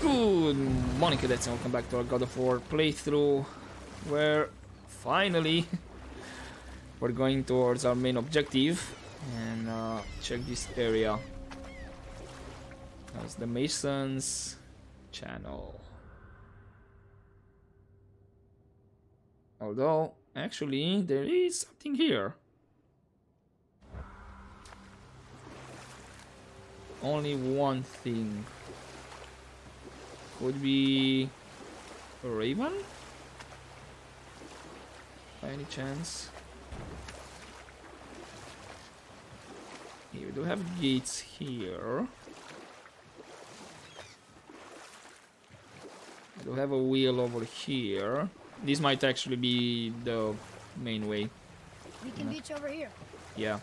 Good morning cadets and welcome back to our God of War playthrough where finally we're going towards our main objective and uh, check this area. That's the Masons channel. Although, actually, there is something here. Only one thing. Could be a raven? By any chance? Here, we do have gates here. I do have a wheel over here. This might actually be the main way. We can reach over here. Yeah.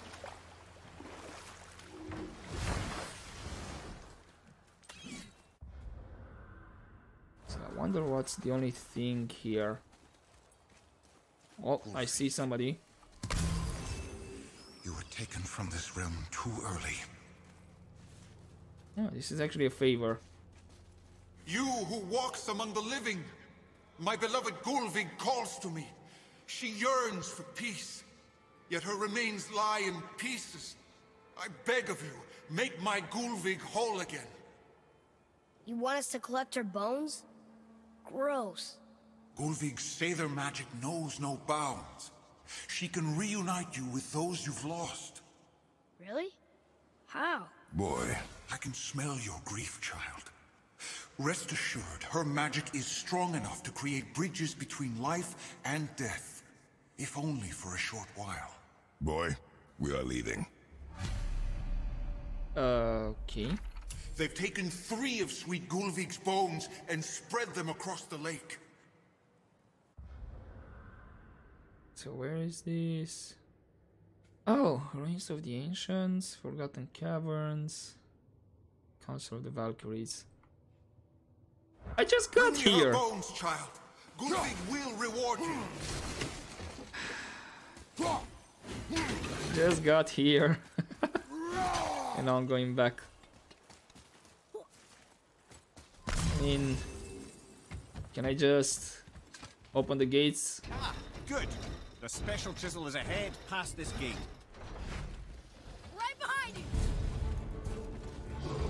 Wonder what's the only thing here. Oh, I see somebody. You were taken from this realm too early. Oh, this is actually a favor. You who walks among the living, my beloved Gullveig calls to me. She yearns for peace, yet her remains lie in pieces. I beg of you, make my Gullveig whole again. You want us to collect her bones? Gross. Gullveig's Seidr magic knows no bounds. She can reunite you with those you've lost. Really? How? Boy, I can smell your grief, child. Rest assured, her magic is strong enough to create bridges between life and death. If only for a short while. Boy, we are leaving. Uh, okay. They've taken three of Sweet Gullveig's bones and spread them across the lake. So where is this? Oh, Ruins of the Ancients, Forgotten Caverns, Council of the Valkyries. I just got Bring here. bones, child. Gullveig will reward you. Just got here. and now I'm going back. I mean, can I just open the gates? Ah, good. The special chisel is ahead past this gate. Right behind you!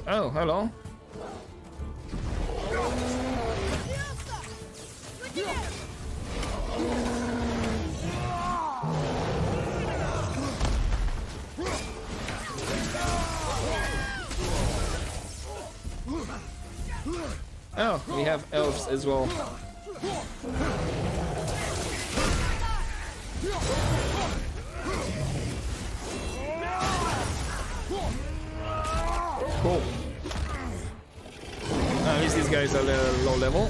Oh, hello. Oh, we have elves as well. Cool. At least these guys are low level.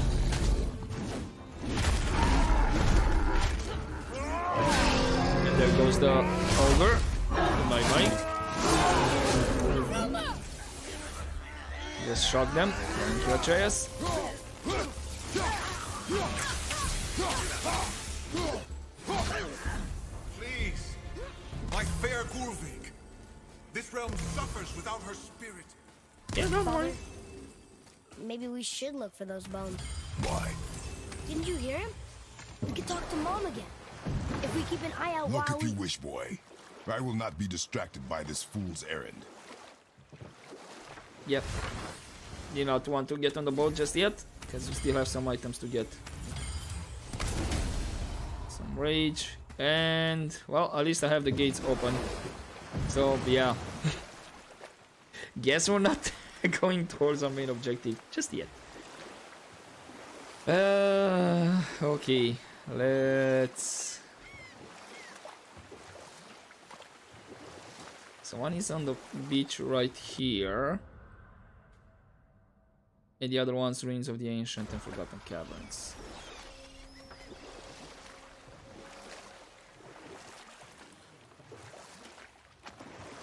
Just shock them. Thank you, Atreus. Please, my fair Gullveig. This realm suffers without her spirit. Yeah, don't worry. Maybe we should look for those bones. Why? Didn't you hear him? We could talk to Mom again. If we keep an eye out Look while if we... you wish, boy. I will not be distracted by this fool's errand. Yep. You not want to get on the boat just yet? Because we still have some items to get. Some rage. And, well, at least I have the gates open. So, yeah. Guess we're not going towards our main objective just yet. Uh, okay. Let's... Someone is on the beach right here. And the other one's Ruins of the Ancient and Forgotten Caverns.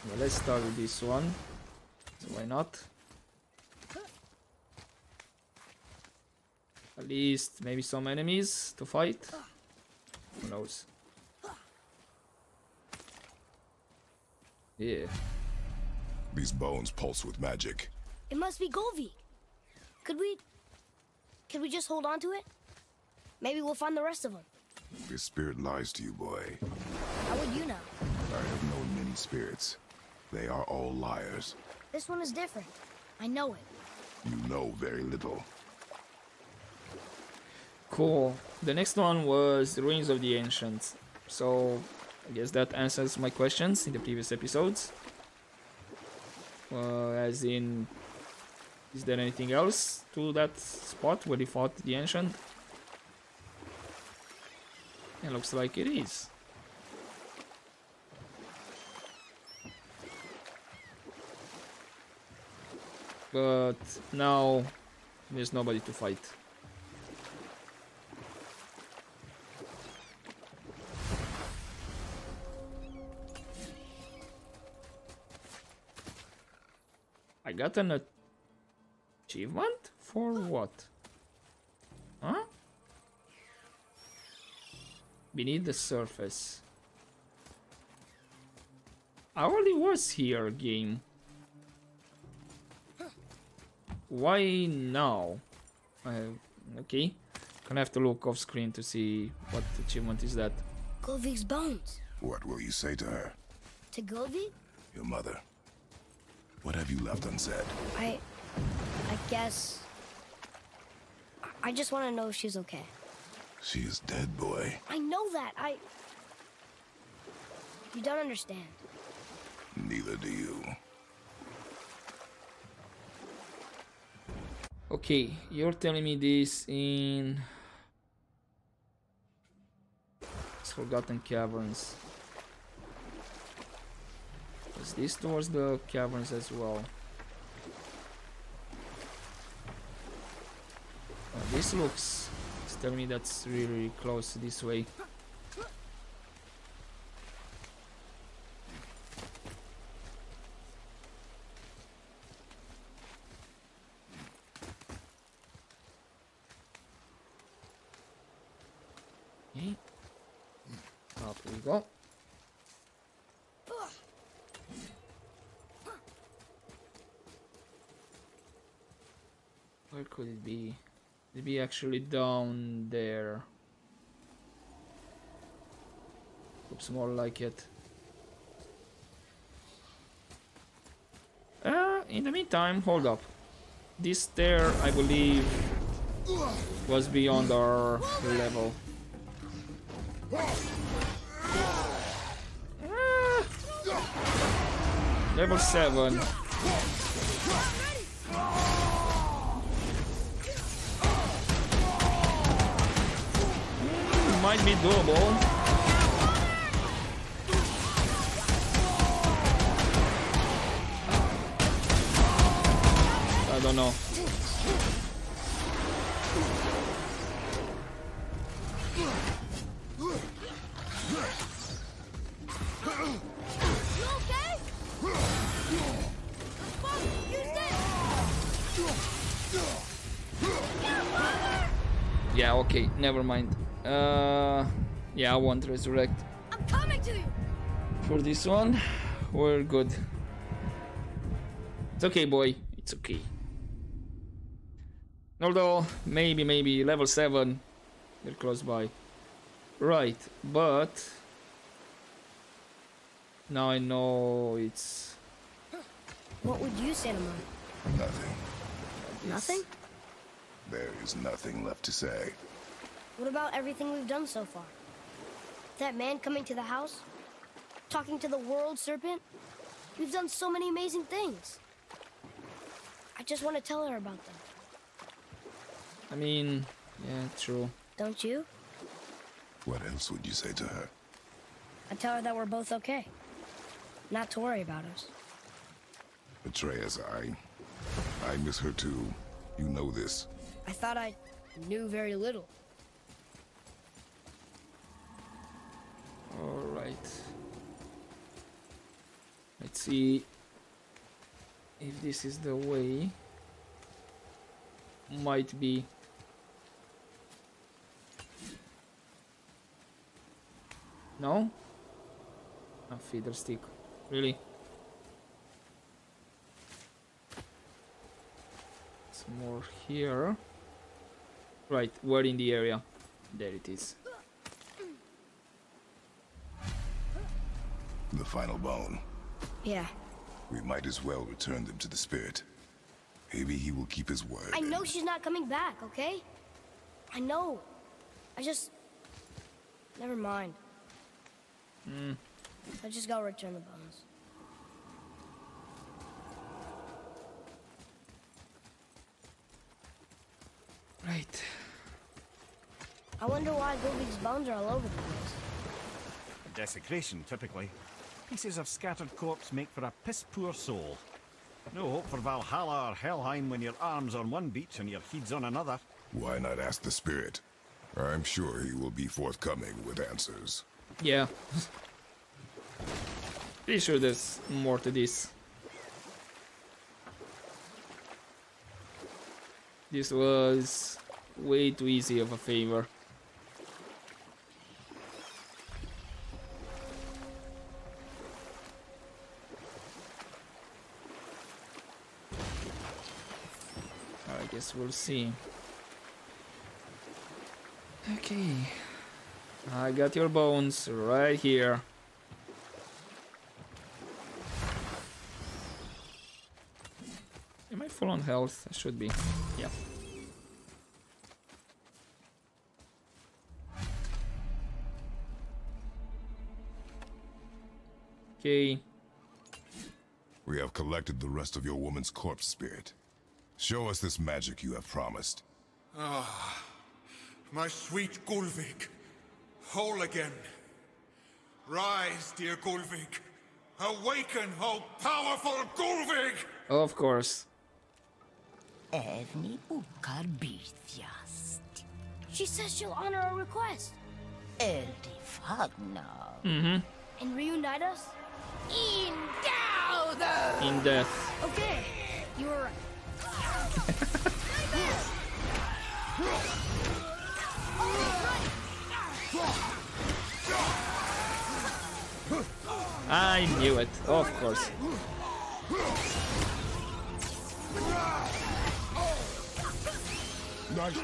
Yeah, let's start with this one. So why not? At least maybe some enemies to fight. Who knows? Yeah. These bones pulse with magic. It must be Gullveig. Could we... Could we just hold on to it? Maybe we'll find the rest of them. This spirit lies to you, boy. How would you know? I have known many spirits. They are all liars. This one is different. I know it. You know very little. Cool. The next one was Ruins of the Ancients. So, I guess that answers my questions in the previous episodes. Uh, as in, is there anything else to that spot where he fought the Ancient? It looks like it is. But now there's nobody to fight. I got an achievement? For what? Huh? Beneath the surface. I already was here, game. Why now? Uh, okay. Gonna have to look off screen to see what achievement is that. Gullveig's bones. What will you say to her? To Gullveig? Your mother? What have you left unsaid? I... I guess... I- I just want to know if she's okay. She is dead, boy. I know that. I... You don't understand. Neither do you. Okay, you're telling me this in it's Forgotten Caverns. Is this towards the caverns as well? Uh, this looks. It's telling me that's really close this way. Okay. Up we go. Where could it be? It'd actually down there. Looks more like it. Uh, in the meantime, hold up. This stair, I believe, was beyond our level. Ah. Level 7. Might be doable. I don't know. You okay? Fuck, you stay! Yeah, okay, never mind. Uh, yeah, I won't resurrect. I'm coming to you! For this one, we're good. It's okay, boy. It's okay. Although, maybe, maybe level 7, they're close by. Right, but... Now I know it's... What would you say to mom? Nothing. Nothing? There is nothing left to say. What about everything we've done so far? That man coming to the house? Talking to the world serpent? We've done so many amazing things. I just want to tell her about them. I mean, yeah, true. Don't you? What else would you say to her? I tell her that we're both okay. Not to worry about us. Atreus, I... I miss her too. You know this. I thought I knew very little. see if this is the way. Might be. No? A feeder stick. Really? It's more here. Right we're in the area. There it is. The final bone. Yeah. We might as well return them to the spirit. Maybe he will keep his word. I know she's not coming back, okay? I know. I just... Never mind. Hmm. I just gotta return the bones. Right. I wonder why Gullveig's bones are all over the place. Desecration, typically. Pieces of scattered corpse make for a piss-poor soul. No hope for Valhalla or Helheim when your arm's on one beach and your head's on another. Why not ask the spirit? I'm sure he will be forthcoming with answers. Yeah. Pretty sure there's more to this. This was way too easy of a favor. We'll see. Okay. I got your bones right here. Am I full on health? I should be. Yeah. Okay. We have collected the rest of your woman's corpse spirit. Show us this magic you have promised. Ah, my sweet Gullveig, whole again. Rise, dear Gullveig. Awaken, oh powerful Gullveig! Of course. Erni bukar bitjast. She says she'll honor our request Erdi fagna. and reunite us? In dauder! In death. Okay, you were right. I knew it. Of course. Nice.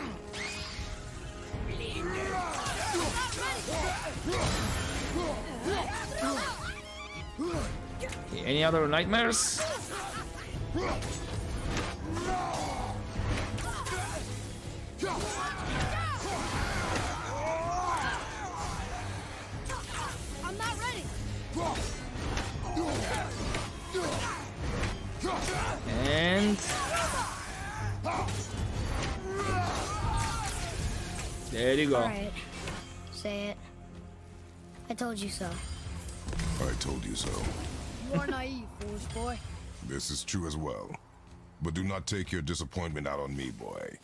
Any other nightmares? There you go. All right. Say it. I told you so. I told you so. More naive, foolish boy. This is true as well. But do not take your disappointment out on me, boy.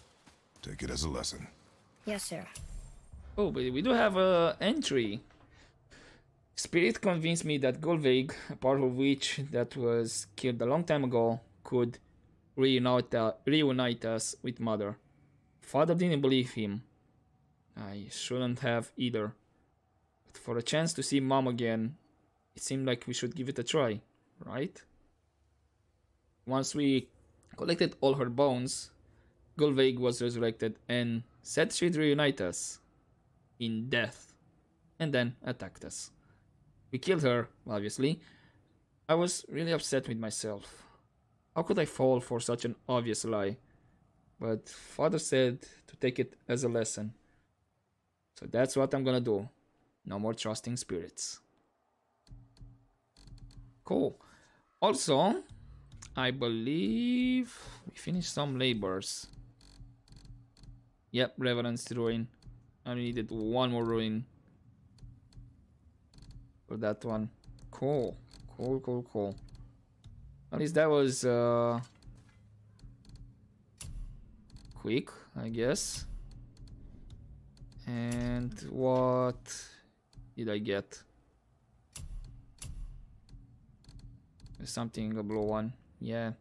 Take it as a lesson. Yes, sir. Oh, but we do have a entry. Spirit convinced me that Gullveig, a powerful witch that was killed a long time ago, could reunite, uh, reunite us with Mother. Father didn't believe him. I shouldn't have either. But for a chance to see Mom again, it seemed like we should give it a try, right? Once we collected all her bones, Gullveig was resurrected and said she'd reunite us in death and then attacked us. We killed her, obviously. I was really upset with myself. How could I fall for such an obvious lie? But father said to take it as a lesson. So that's what I'm gonna do. No more trusting spirits. Cool. Also, I believe we finished some labors. Yep, Reverend's ruin. I needed one more ruin for that one. Cool, cool, cool, cool. At least that was uh, quick, I guess. And what did I get? Something a blue one, yeah.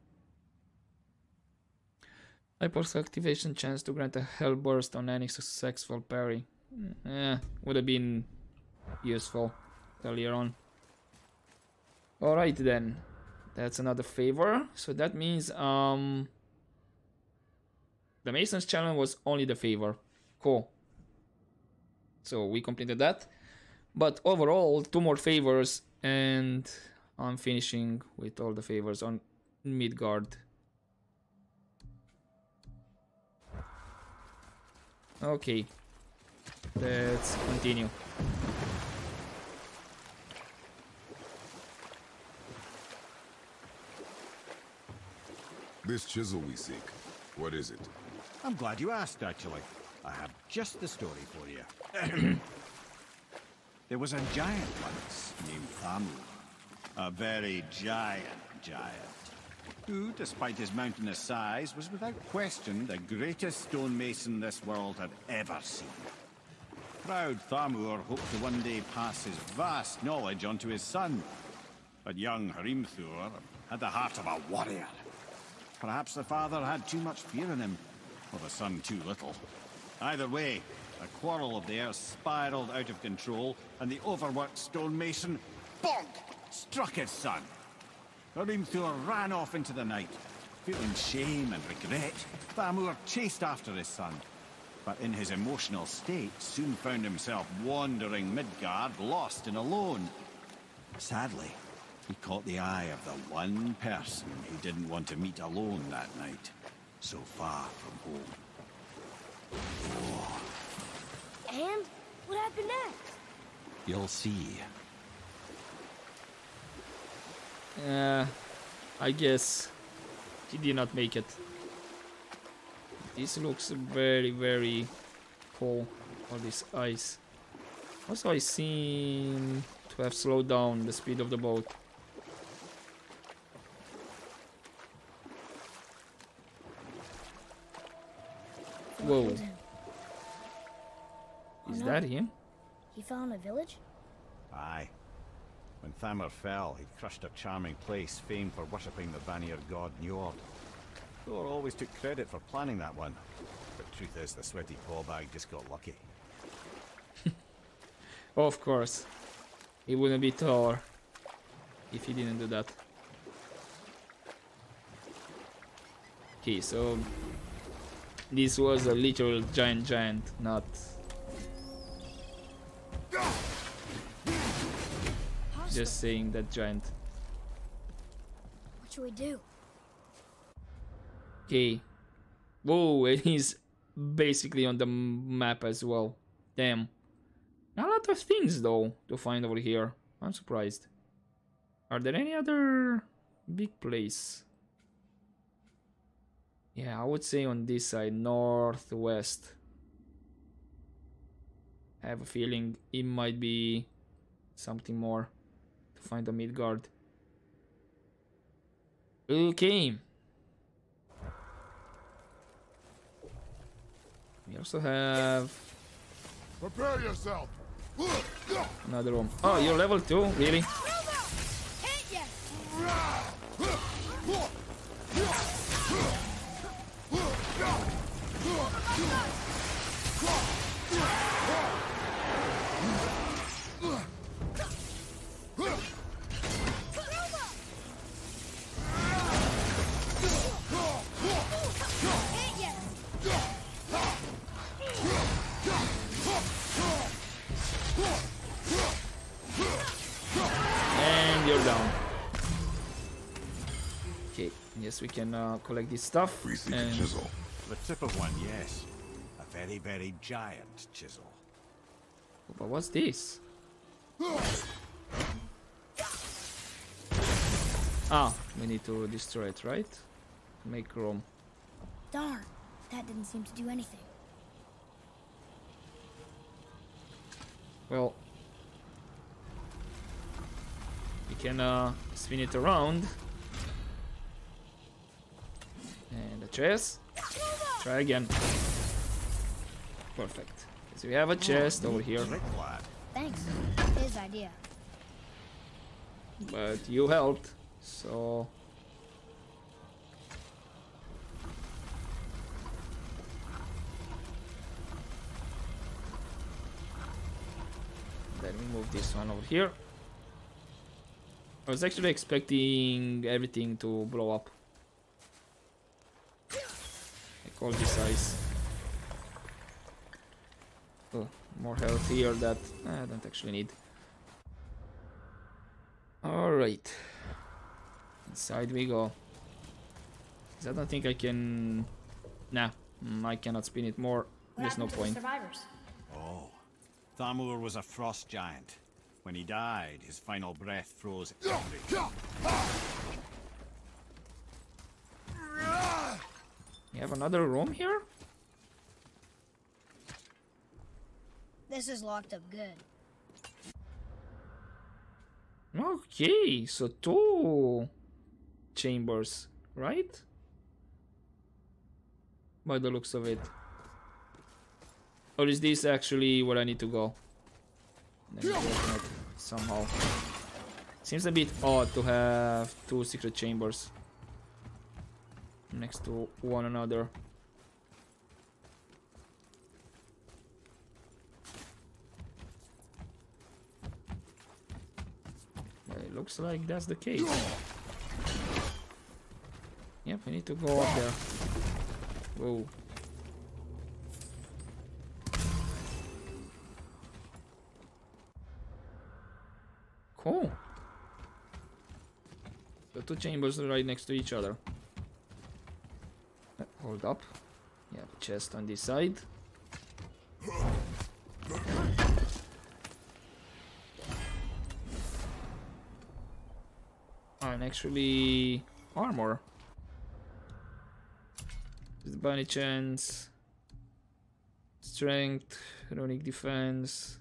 Hyper's activation chance to grant a hell burst on any successful parry. Eh, would have been useful earlier on. Alright then. That's another favor. So that means um the Mason's challenge was only the favor. Cool. So we completed that. But overall, two more favors and I'm finishing with all the favors on Midgard. Okay, let's continue. This chisel we seek, what is it? I'm glad you asked, actually. I have just the story for you. there was a giant once named Thamur. A very giant giant. Who, despite his mountainous size, was without question the greatest stonemason this world had ever seen. Proud Thamur hoped to one day pass his vast knowledge on to his son. But young Hrimthur had the heart of a warrior. Perhaps the father had too much fear in him, or the son too little. Either way, a quarrel of theirs spiraled out of control, and the overworked stonemason, bonk, struck his son. Hrimthur ran off into the night. Feeling shame and regret, Thamur chased after his son. But in his emotional state, soon found himself wandering Midgard, lost and alone. Sadly, he caught the eye of the one person he didn't want to meet alone that night, so far from home. And what happened next? You'll see. Uh, I guess he did not make it. This looks very, very cool. All this ice. Also, I seem to have slowed down the speed of the boat. Whoa. Is that him? He fell in a village? Aye. When Thamur fell, he crushed a charming place famed for worshipping the Vanir god Njord. Thor always took credit for planning that one. But truth is, the sweaty bag just got lucky. Of course. He wouldn't be Thor if he didn't do that. Okay, so this was a literal giant giant, not just saying that giant. What should we do? Okay. Whoa, and he's basically on the map as well. Damn. Not a lot of things though to find over here. I'm surprised. Are there any other big place? Yeah, I would say on this side, northwest. I have a feeling it might be something more to find the Midgard. Okay. We also have Prepare yourself! another room. Oh, you're level 2? Really? We can uh, collect this stuff. We seek a and chisel. The tip of one, yes. A very, very giant chisel. But what's this? Ah, we need to destroy it, right? Make room. Darn, that didn't seem to do anything. Well, we can uh, spin it around. And a chest. Try again. Perfect. So we have a chest over here, Thanks. His idea. but you helped, so Let me move this one over here. I was actually expecting everything to blow up. Like all this ice. Oh, more health here that I don't actually need. Alright. Inside we go. I don't think I can... Nah, mm, I cannot spin it more. There's no point. survivors? Oh. Thamur was a frost giant. When he died, his final breath froze everything. You have another room here? This is locked up good. Okay, so two chambers, right? By the looks of it. Or is this actually where I need to go? Let me open it somehow. Seems a bit odd to have two secret chambers next to one another. It looks like that's the case. Yep, we need to go up there. Whoa. Cool. The two chambers are right next to each other. Hold up. Yeah, chest on this side. And actually armor. Is by any chance? Strength, runic defense.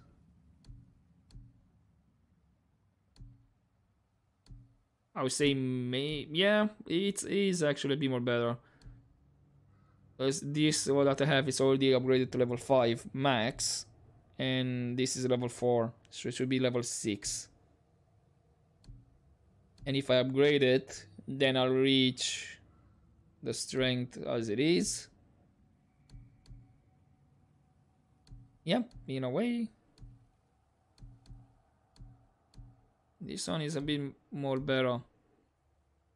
I would say may yeah, it is actually a bit more better. Because this what that I have is already upgraded to level 5 max and this is level 4 so it should be level 6 and if I upgrade it then I'll reach the strength as it is. Yep in a way. This one is a bit more better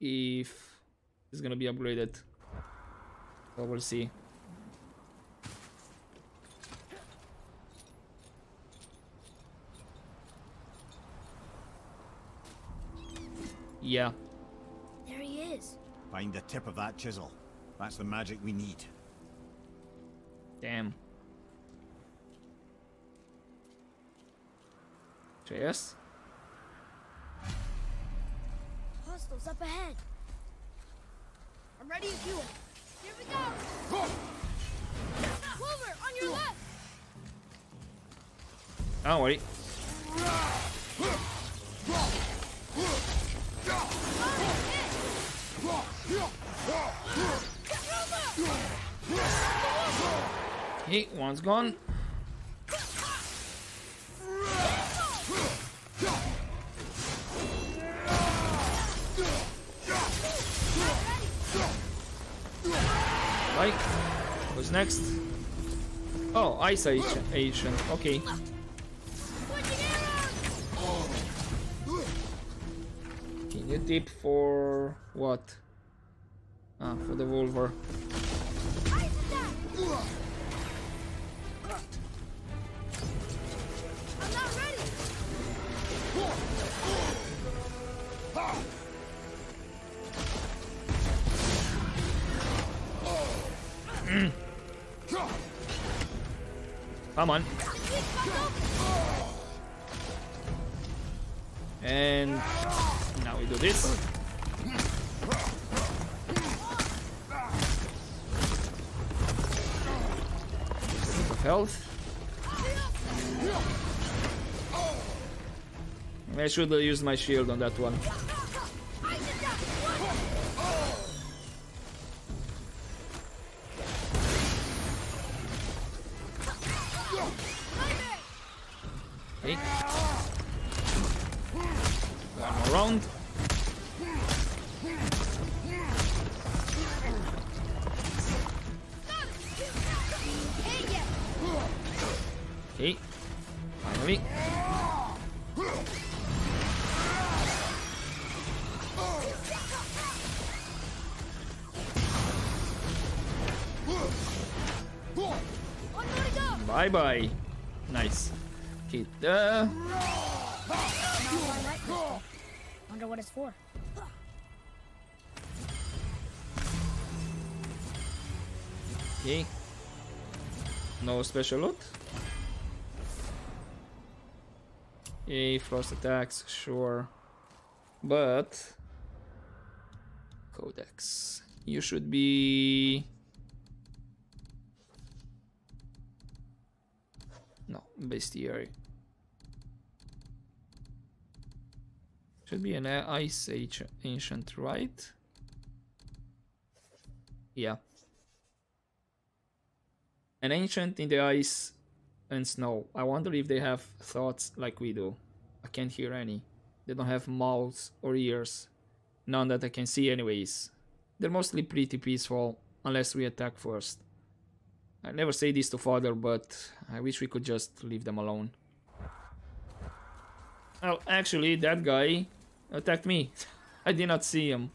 if it's gonna be upgraded so we'll see yeah There he is. Find the tip of that chisel. That's the magic we need. Damn. Yes. Hostiles up ahead. I'm ready to do it. Here we go. Clover, on your left. Don't worry. Okay, one's gone. Right. Who's next? Oh, Ice. Ancient. Okay. Can you tip for what? Ah, for the Wolver. Come on. And now we do this. Health. I should have used my shield on that one. Special loot. Yay, frost attacks, sure. But Codex. You should be No, bestiary. Should be an ice age ancient, right? Yeah. An ancient in the ice and snow. I wonder if they have thoughts like we do. I can't hear any. They don't have mouths or ears. None that I can see anyways. They're mostly pretty peaceful, unless we attack first. I never say this to father, but I wish we could just leave them alone. Well, actually, that guy attacked me. I did not see him.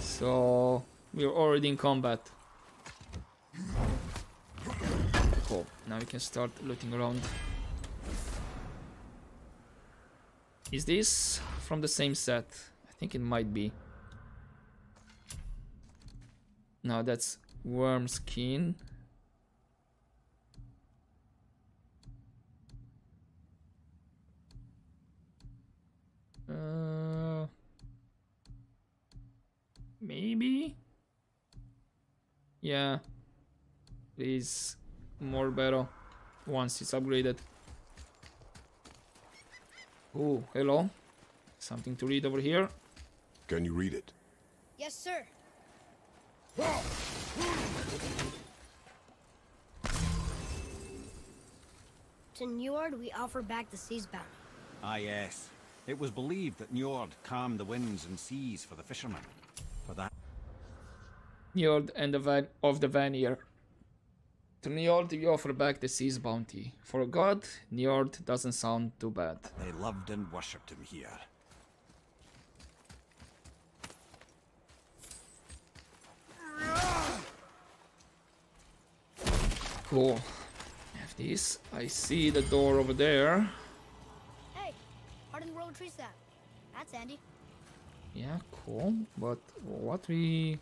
So, we're already in combat. Cool. Now we can start looking around. Is this from the same set? I think it might be. No, that's worm skin. Uh, maybe? Yeah. Is more better once it's upgraded. Oh, hello. Something to read over here. Can you read it? Yes, sir. To Njord, we offer back the sea's bounty. Ah, yes. It was believed that Njord calmed the winds and seas for the fishermen. For that, Njord and the van of the Vanir. To Njord we offer back the sea's bounty. For a god, Njord doesn't sound too bad. they loved and worshipped him here. Cool. Have this. I see the door over there. Hey, hardened World Tree sap. That's handy. Yeah, cool. But what we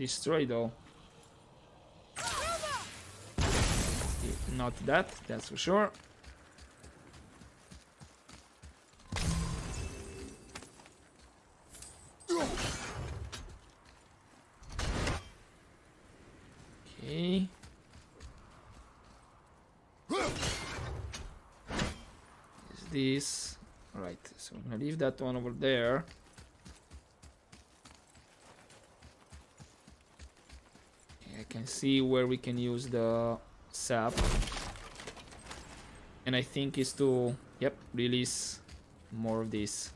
destroy though? Not that, that's for sure. Okay. Is this right? So I'm gonna leave that one over there. Okay, I can see where we can use the sap, and I think is to yep release more of this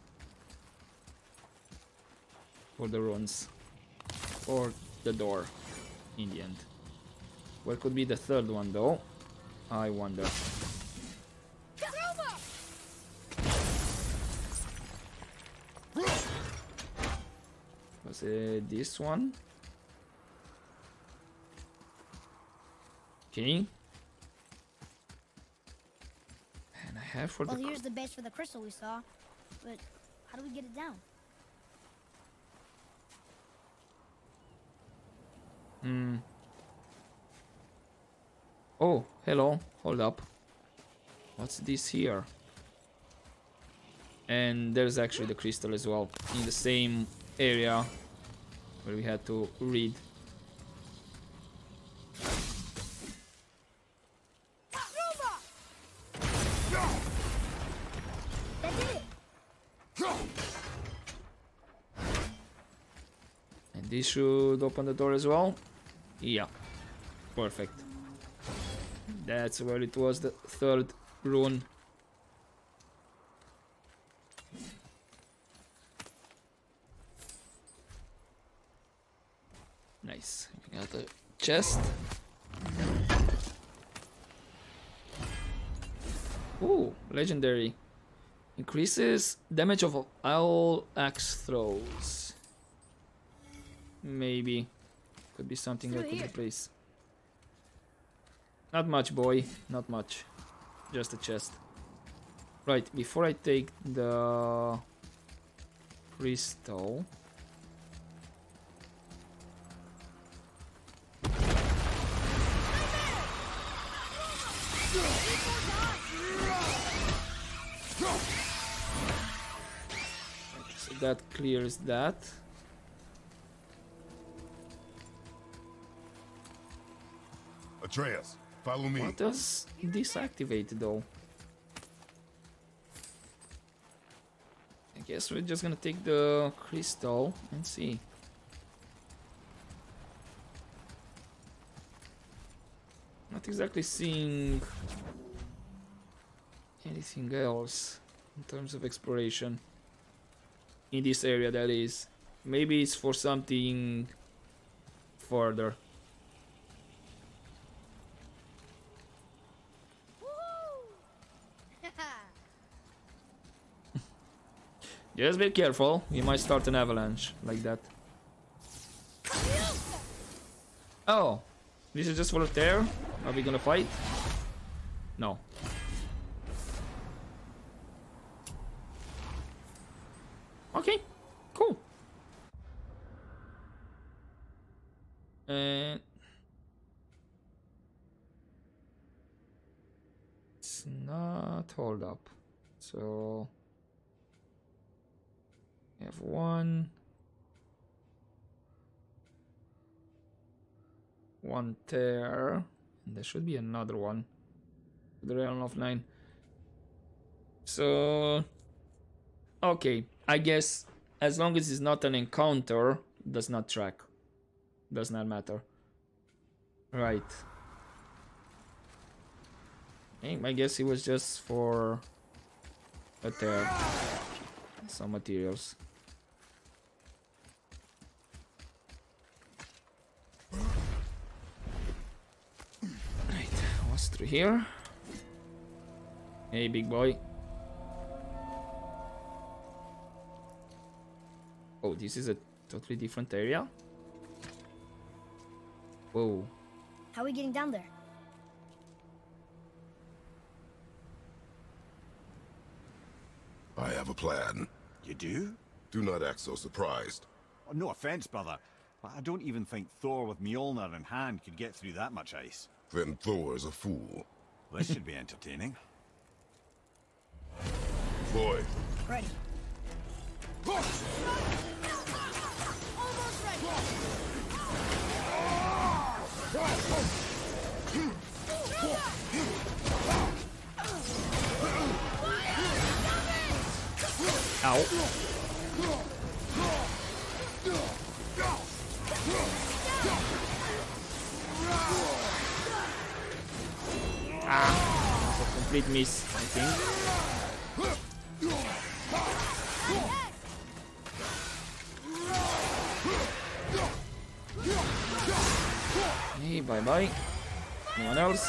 for the runes or the door in the end. Where could be the third one though? I wonder. Was it this one? Okay. And I have for Well, the here's the base for the crystal we saw. But how do we get it down? Hmm. Oh, hello. Hold up. What's this here? And there's actually the crystal as well in the same area where we had to read. That did it! And this should open the door as well. Yeah. Perfect. That's where it was, the third rune. Nice. We got a chest. Ooh, legendary. Increases damage of all axe throws. Maybe could be something Through that could here. replace. Not much, boy. Not much. Just a chest. Right, before I take the crystal. So that clears that. Atreus, follow me. What does this activate though? I guess we're just gonna take the crystal and see. Not exactly seeing anything else in terms of exploration in this area that is. Maybe it's for something further. Just be careful, you might start an avalanche like that. Oh, this is just tear? Are we gonna fight? No. Okay, cool. And it's not hold up. So have one, one there, and there should be another one. The realm of nine. So, okay, I guess as long as it's not an encounter, does not track. Does not matter. Right. I guess it was just for a tear. Some materials. Right, what's through here? Hey, big boy. Oh, this is a totally different area? Whoa. How are we getting down there? I have a plan. You do? Do not act so surprised. Oh, no offense, brother, but I don't even think Thor with Mjolnir in hand could get through that much ice. Then Thor is a fool. This should be entertaining. Boy, Ready. Almost ready. Ow. Ah, it's a complete miss, I think. Hey, bye bye. Anyone else?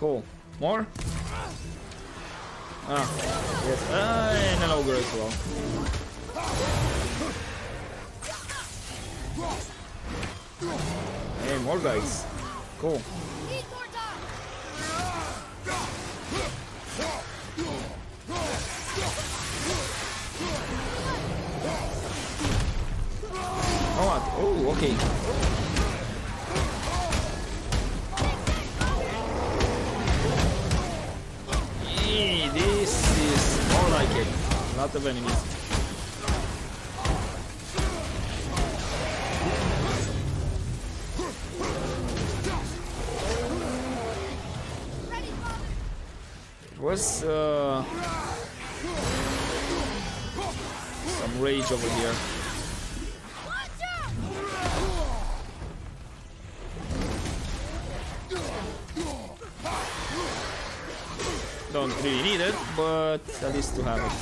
Cool. More? Ah, yes. Ah, and an ogre as well. Hey, more guys. Cool. Oh. Oh, okay. Hey, this is more like it. A lot of enemies. Was uh, some rage over here. Don't really need it, but at least to have it.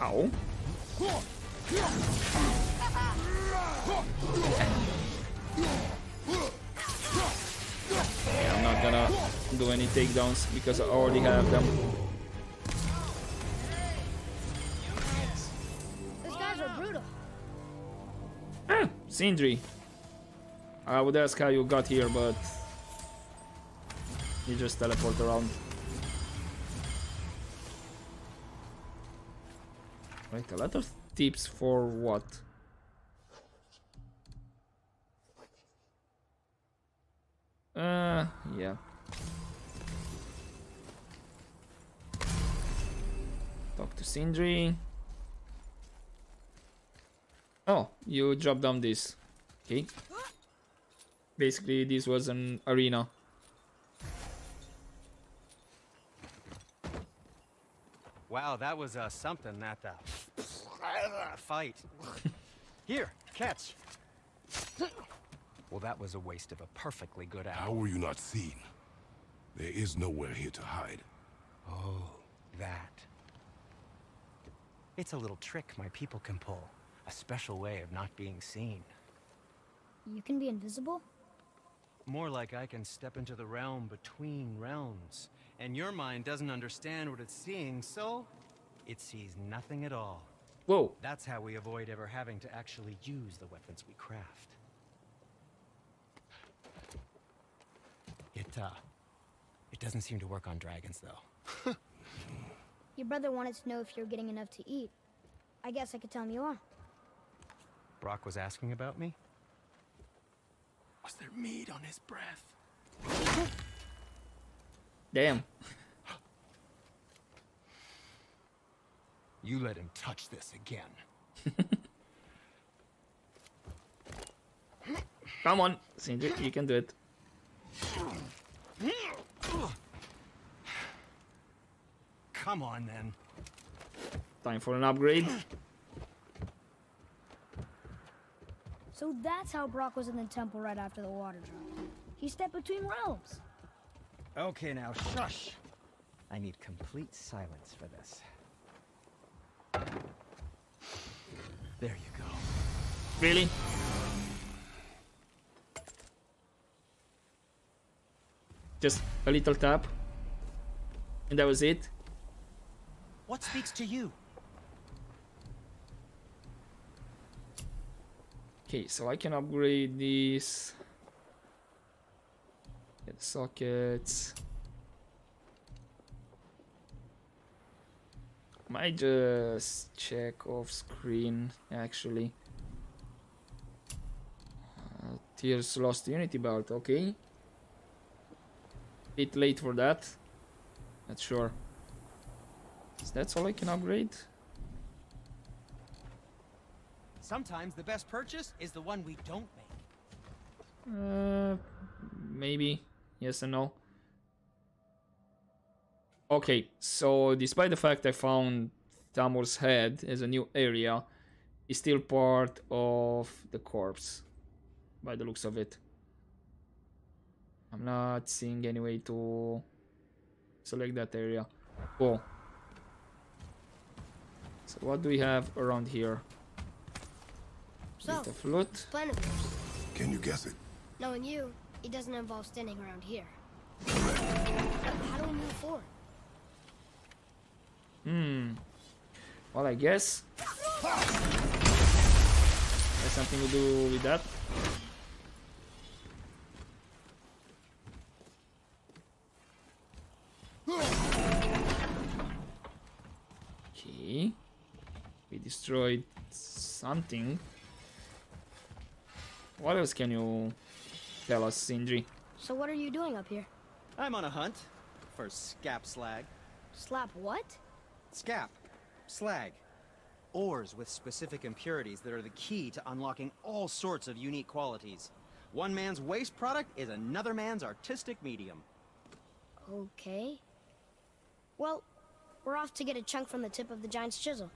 Ow. Any takedowns because I already have them. Those guys are brutal. Ah, Sindri. I would ask how you got here, but you just teleport around. Right, a lot of tips for what? Uh, yeah. Talk to Sindri. Oh, you drop down this. Okay. Basically, this was an arena. Wow, that was uh, something, that uh, fight. Here, catch. Well, that was a waste of a perfectly good hour. How were you not seen? There is nowhere here to hide. Oh, that. It's a little trick my people can pull. A special way of not being seen. You can be invisible? More like I can step into the realm between realms. And your mind doesn't understand what it's seeing, so it sees nothing at all. Whoa. That's how we avoid ever having to actually use the weapons we craft. It, uh, it doesn't seem to work on dragons, though. Your brother wanted to know if you're getting enough to eat. I guess I could tell him you are. Brok was asking about me? Was there meat on his breath? Damn. You let him touch this again. Come on, Sindri, you can do it. Come on, then. Time for an upgrade. So that's how Brok was in the temple right after the water drop. He stepped between realms. Okay, now shush. I need complete silence for this. There you go. Really? Just a little tap. And that was it. What speaks to you? Okay, so I can upgrade these. Get sockets. Might just check off screen actually. Uh, Tears lost Unity belt, okay. Bit late for that. Not sure. So that's all I can upgrade. Sometimes the best purchase is the one we don't make. Uh, maybe yes and no. Okay, so despite the fact I found Thamur's head as a new area, it's still part of the corpse, by the looks of it. I'm not seeing any way to select that area. Cool. So what do we have around here? So, Bit of loot. plan of yours. Can you guess it? Knowing you, it doesn't involve standing around here. How do we move forward? Hmm. Well, I guess has something to do with that. Okay. We destroyed something. What else can you tell us, Sindri? So what are you doing up here? I'm on a hunt for scap slag. Slap what? Scap. Slag. Ores with specific impurities that are the key to unlocking all sorts of unique qualities. One man's waste product is another man's artistic medium. Okay. Well, we're off to get a chunk from the tip of the giant's chisel.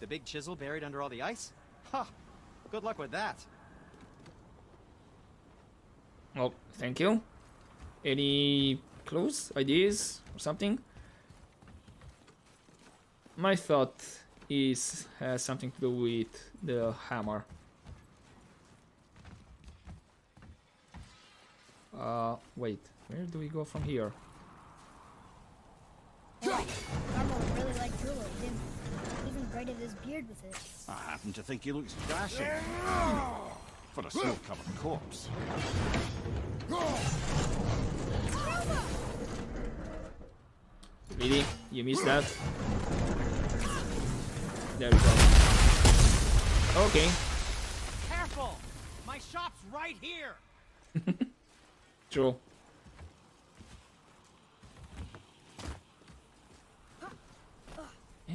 The big chisel buried under all the ice? Ha! Good luck with that. Oh, thank you. Any clues, ideas, or something? My thought is has something to do with the hammer. Uh, wait, where do we go from here? With it. I happen to think he looks dashing. For a snow-covered corpse. Really? You missed that? There we go. Okay, Careful! My shop's right here! true.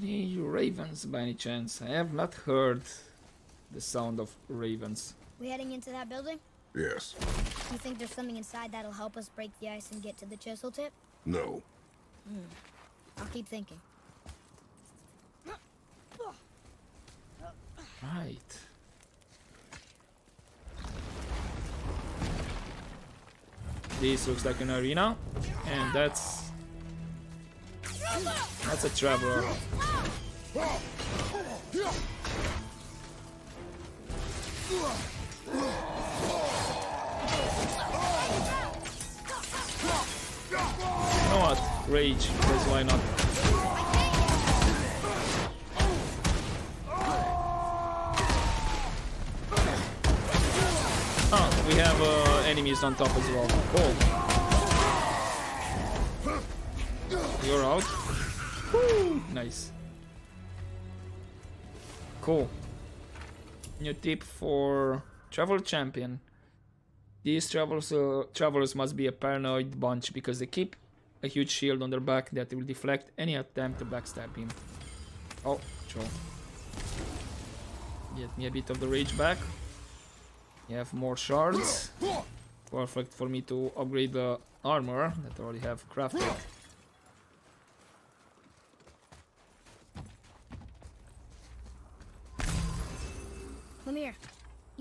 Any ravens by any chance? I have not heard the sound of ravens. We heading into that building? Yes. You think there's something inside that'll help us break the ice and get to the chisel tip? No. Hmm. I'll keep thinking. Right. This looks like an arena, and that's that's a traveler. You know what? Rage, because why not? Oh, we have uh, enemies on top as well. Cool. You're out. Woo, nice. Cool. New tip for travel champion. These travelers, uh, travelers must be a paranoid bunch because they keep a huge shield on their back that will deflect any attempt to backstab him. Oh, sure. Get me a bit of the rage back. You have more shards. Perfect for me to upgrade the armor that I already have crafted. Mimir, you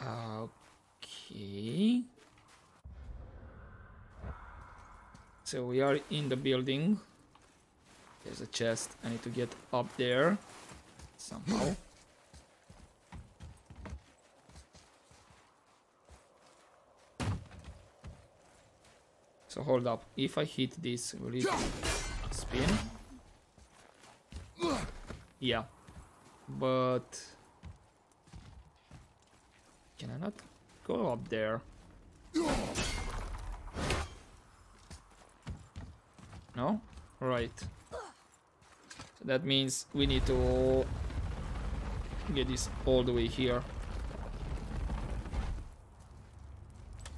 Okay. So we are in the building. There's a chest. I need to get up there somehow. So hold up. If I hit this, will it spin? Yeah. But can I not go up there? No? Right. So that means we need to get this all the way here.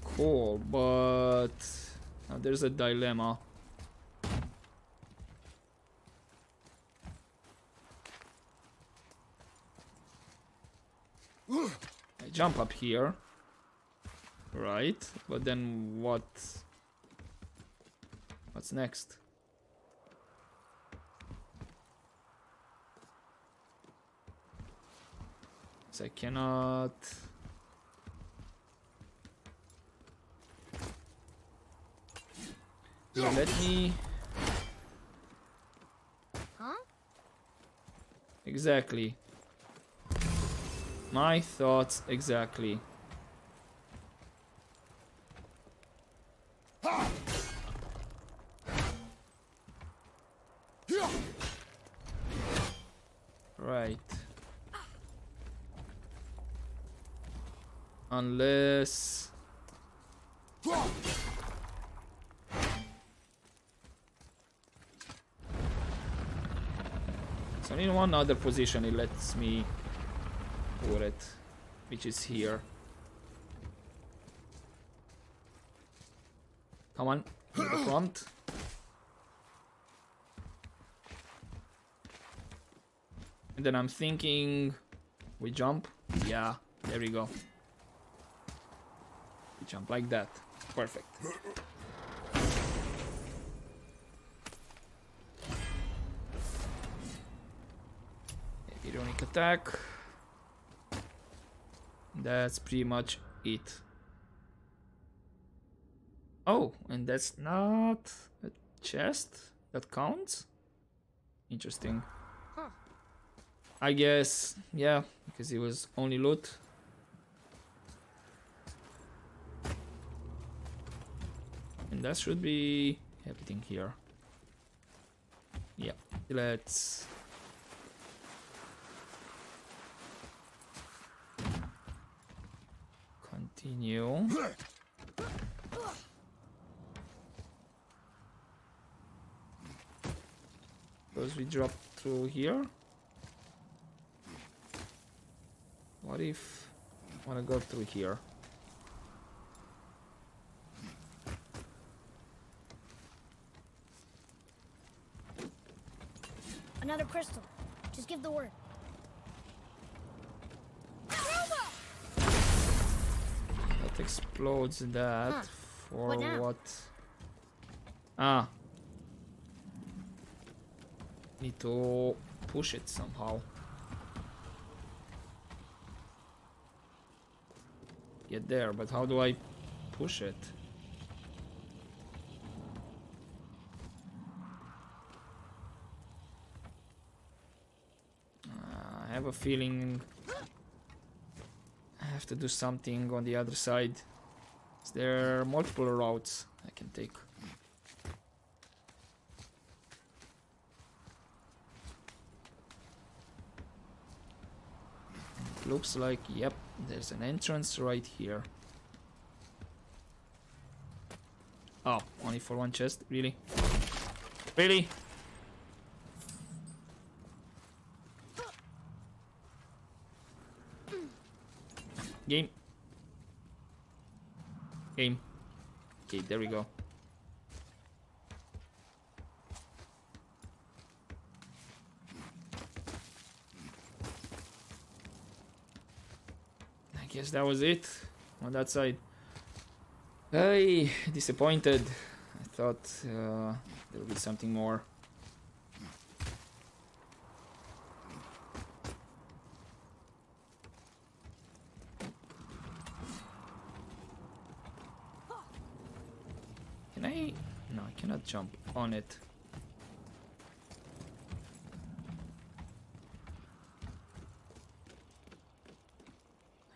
Cool, but now there's a dilemma. Jump up here. Right, but then what? What's next? So I cannot... Yeah, let me... Huh? Exactly. My thoughts exactly. Right. Unless... So in one other position it lets me it, which is here. Come on, the front. And then I'm thinking we jump. Yeah, there we go. We jump like that. Perfect. Sneak attack. That's pretty much it. Oh, and that's not a chest that counts? Interesting. I guess, yeah, because it was only loot. And that should be everything here. Yeah, let's... Continue. Suppose we drop through here. What if I wanna go through here? Another crystal. Just give the word. That explodes that Huh. for What what? Ah. Need to push it somehow. Get there, but how do I push it? Uh, I have a feeling have to do something on the other side. Is there multiple routes I can take. Looks like, yep, there's an entrance right here. Oh, only for one chest? Really? Really? Game. Game. Okay, there we go. I guess that was it on that side. Hey, disappointed. I thought uh, there would be something more. Can I? Jump on it.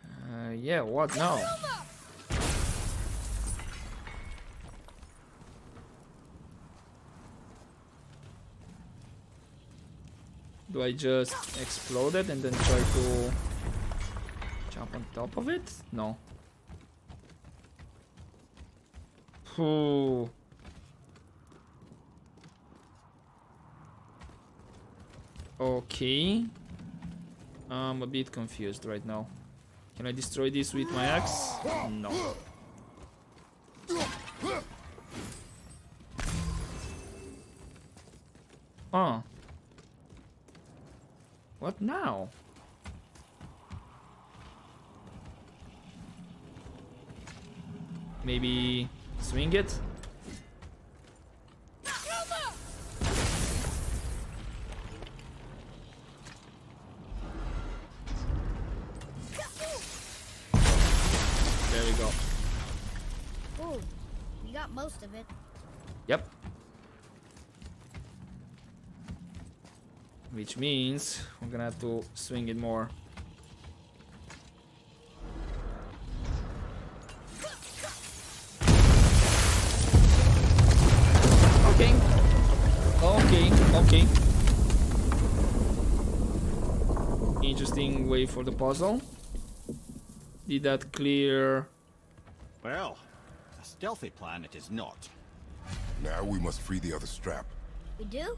Uh, yeah, what now? Do I just explode it and then try to jump on top of it? No. Ooh. Okay. I'm a bit confused right now. Can I destroy this with my axe? No. Oh. What now? Maybe swing it? Of it. Yep. Which means we're gonna have to swing it more. Okay. Okay, okay. Interesting way for the puzzle. Did that clear Well, a stealthy plan it is not. Now we must free the other strap. We do?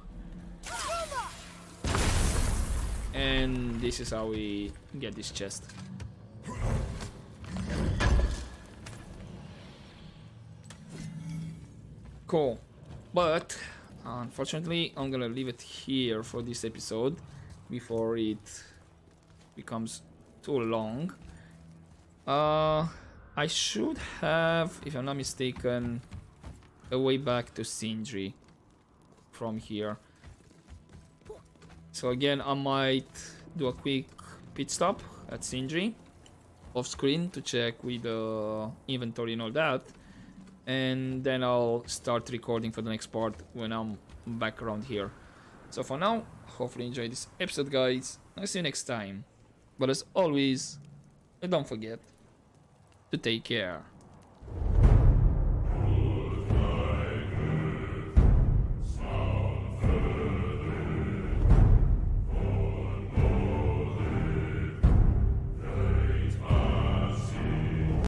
And this is how we get this chest. Cool. But, unfortunately, I'm gonna leave it here for this episode before it becomes too long. Uh, I should have, if I'm not mistaken, a way back to Sindri from here. So again, I might do a quick pit stop at Sindri off screen to check with the inventory and all that and then I'll start recording for the next part when I'm back around here. So for now hopefully enjoy this episode guys. I'll see you next time. But as always don't forget to take care